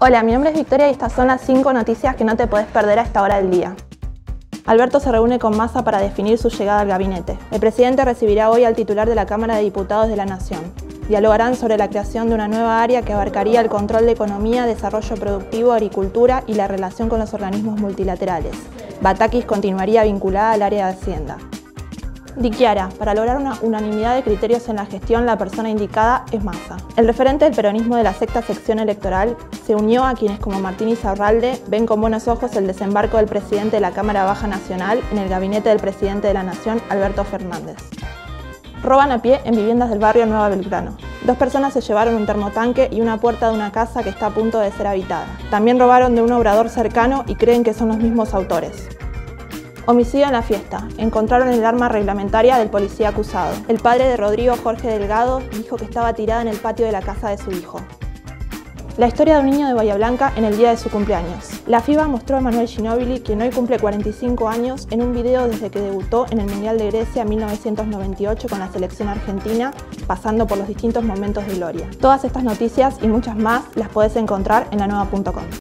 Hola, mi nombre es Victoria y estas son las 5 noticias que no te podés perder a esta hora del día. Alberto se reúne con Massa para definir su llegada al gabinete. El presidente recibirá hoy al titular de la Cámara de Diputados de la Nación. Dialogarán sobre la creación de una nueva área que abarcaría el control de economía, desarrollo productivo, agricultura y la relación con los organismos multilaterales. Batakis continuaría vinculada al área de Hacienda. Di Chiara, para lograr una unanimidad de criterios en la gestión, la persona indicada es Massa. El referente del peronismo de la sexta sección electoral se unió a quienes como Martín Izarralde ven con buenos ojos el desembarco del presidente de la Cámara Baja Nacional en el gabinete del presidente de la Nación, Alberto Fernández. Roban a pie en viviendas del barrio Nueva Belgrano. Dos personas se llevaron un termotanque y una puerta de una casa que está a punto de ser habitada. También robaron de un obrador cercano y creen que son los mismos autores. Homicidio en la fiesta. Encontraron el arma reglamentaria del policía acusado. El padre de Rodrigo Jorge Delgado dijo que estaba tirada en el patio de la casa de su hijo. La historia de un niño de Bahía Blanca en el día de su cumpleaños. La FIBA mostró a Manuel Ginóbili, quien hoy cumple 45 años, en un video desde que debutó en el Mundial de Grecia en 1998 con la selección argentina, pasando por los distintos momentos de gloria. Todas estas noticias y muchas más las puedes encontrar en la nueva.com.